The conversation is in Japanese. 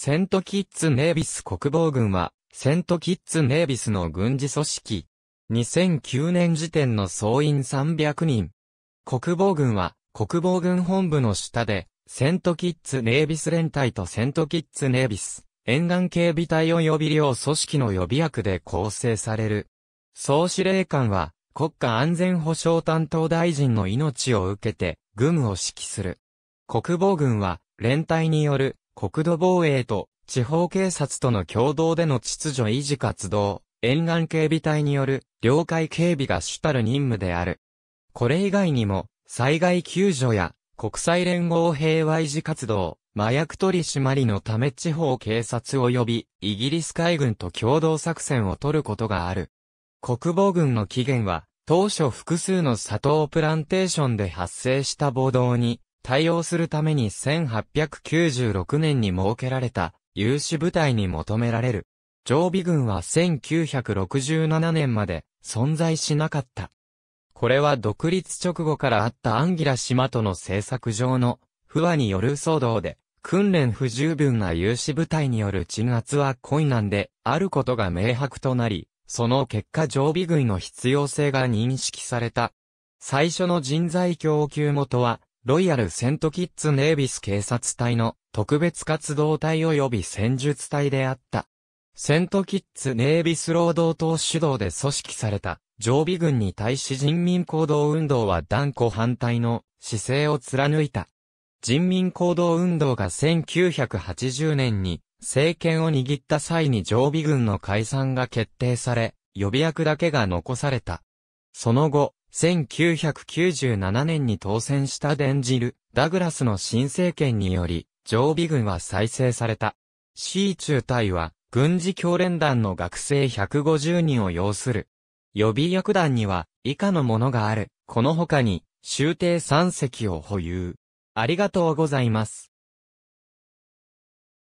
セントキッズ・ネービス国防軍は、セントキッズ・ネービスの軍事組織。2009年時点の総員300人。国防軍は、国防軍本部の下で、セントキッズ・ネービス連隊とセントキッズ・ネービス、沿岸警備隊及び両組織の予備役で構成される。総司令官は、国家安全保障担当大臣の命を受けて、軍を指揮する。国防軍は、連隊による国土防衛と地方警察との共同での秩序維持活動、沿岸警備隊による領海警備が主たる任務である。これ以外にも、災害救助や国際連合平和維持活動、麻薬取締りのため地方警察及びイギリス海軍と共同作戦を取ることがある。国防軍の起源は、当初複数の砂糖プランテーションで発生した暴動に対応するために1896年に設けられた有志部隊に求められる。常備軍は1967年まで存在しなかった。これは独立直後からあったアンギラ島との政策上の不和による騒動で、訓練不十分な有志部隊による鎮圧は困難であることが明白となり、その結果常備軍の必要性が認識された。最初の人材供給元は、ロイヤルセントキッズネイビス警察隊の特別活動隊及び戦術隊であった。セントキッズネイビス労働党主導で組織された常備軍に対し人民行動運動は断固反対の姿勢を貫いた。人民行動運動が1980年に政権を握った際に常備軍の解散が決定され、予備役だけが残された。その後、1997年に当選したデンジル、ダグラスの新政権により、常備軍は再生された。C 中隊は、軍事教練団の学生150人を要する。予備役団には、以下のものがある。この他に、終艇3隻を保有。ありがとうございます。